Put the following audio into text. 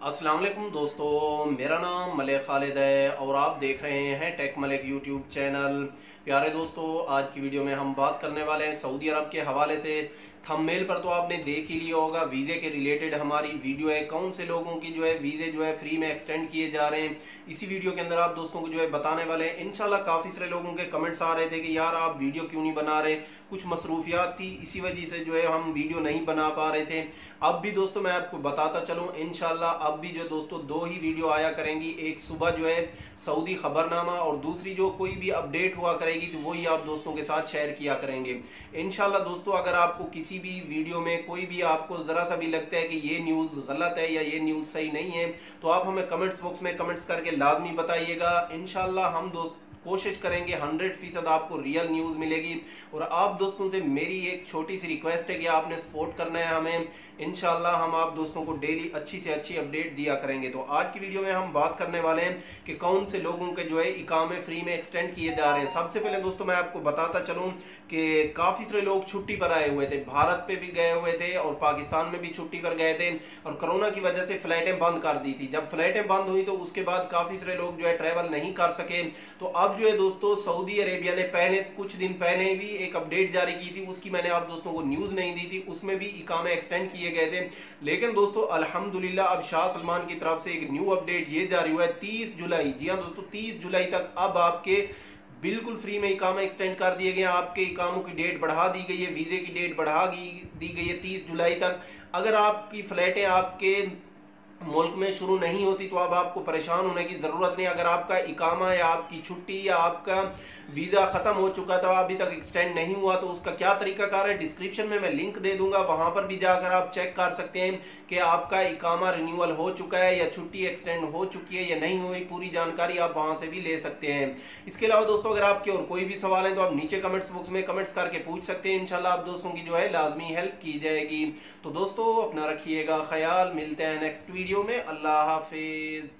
वालेकुम दोस्तों, मेरा नाम मलिक खालिद है और आप देख रहे हैं टेक मलिक यूट्यूब चैनल। प्यारे दोस्तों, आज की वीडियो में हम बात करने वाले हैं सऊदी अरब के हवाले से। थंबनेल पर तो आपने देख ही लिया होगा, वीज़े के रिलेटेड हमारी वीडियो है, कौन से लोगों की जो है वीज़े जो है फ्री में एक्सटेंड किए जा रहे हैं। इसी वीडियो के अंदर आप दोस्तों को जो है बताने वाले हैं इनशाला काफ़ी सारे लोगों के कमेंट्स आ रहे थे कि यार आप वीडियो क्यों नहीं बना रहे? कुछ मसरूफियात थी, इसी वजह से जो है हम वीडियो नहीं बना पा रहे थे। अब भी दोस्तों मैं आपको बताता चलूँ इनशाला अब भी जो दोस्तों दो ही वीडियो आया करेंगी। एक सुबह जो है सऊदी खबरनामा और दूसरी जो कोई भी अपडेट हुआ करेगी तो वही आप दोस्तों के साथ शेयर किया करेंगे। इन दोस्तों, अगर आपको किसी भी वीडियो में कोई भी आपको ज़रा सा भी लगता है कि ये न्यूज़ गलत है या ये न्यूज़ सही नहीं है तो आप हमें कमेंट्स बॉक्स में कमेंट्स करके लाजमी बताइएगा। इनशाला हम दोस्त कोशिश करेंगे, हंड्रेड फ़ीसद आपको रियल न्यूज़ मिलेगी। और आप दोस्तों से मेरी एक छोटी सी रिक्वेस्ट है कि आपने सपोर्ट करना है हमें। इनशाला हम आप दोस्तों को डेली अच्छी से अच्छी अपडेट दिया करेंगे। तो आज की वीडियो में हम बात करने वाले हैं कि कौन से लोगों के जो है इकामे फ्री में एक्सटेंड किए जा रहे हैं। सबसे पहले दोस्तों मैं आपको बताता चलूँ कि काफ़ी सारे लोग छुट्टी पर आए हुए थे। भारत पे भी गए हुए थे और पाकिस्तान में भी छुट्टी पर गए थे और कोरोना की वजह से फ्लाइटें बंद कर दी थी। जब फ्लाइटें बंद हुई तो उसके बाद काफ़ी सारे लोग जो है ट्रैवल नहीं कर सके। तो अब जो है दोस्तों, सऊदी अरेबिया ने पहले, कुछ दिन पहले भी एक अपडेट जारी की थी, उसकी मैंने आप दोस्तों को न्यूज़ नहीं दी थी, उसमें भी इकामे एक्सटेंड किए गए थे। लेकिन दोस्तों, अल्हम्दुलिल्लाह, अब शाह सलमान की तरफ़ से एक न्यू अपडेट ये जारी हुआ है, तीस जुलाई। जी हाँ दोस्तों, तीस जुलाई तक अब आपके बिल्कुल फ्री में इकामा एक्सटेंड कर दिए गए आपके इकामों की डेट बढ़ा दी गई है वीज़े की डेट बढ़ा दी गई है तीस जुलाई तक। अगर आपकी फ्लैटें आपके मुल्क में शुरू नहीं होती तो अब आपको परेशान होने की ज़रूरत नहीं। अगर आपका इकामा या आपकी छुट्टी या आपका वीज़ा ख़त्म हो चुका था, अभी तक एक्सटेंड नहीं हुआ तो उसका क्या तरीकाकार है? डिस्क्रिप्शन में मैं लिंक दे दूँगा, वहाँ पर भी जाकर आप चेक कर सकते हैं कि आपका इकामा रिन्यूअल हो चुका है या छुट्टी एक्सटेंड हो चुकी है या नहीं हुई। पूरी जानकारी आप वहाँ से भी ले सकते हैं। इसके अलावा दोस्तों, अगर आपके और कोई भी सवाल है तो आप नीचे कमेंट्स बॉक्स में कमेंट्स करके पूछ सकते हैं। इनशाला आप दोस्तों की जो है, लाजमी हेल्प की जाएगी। तो दोस्तों, अपना रखिएगा ख्याल। मिलते हैं नेक्स्ट वीडियो में। अल्लाह हाफिज़।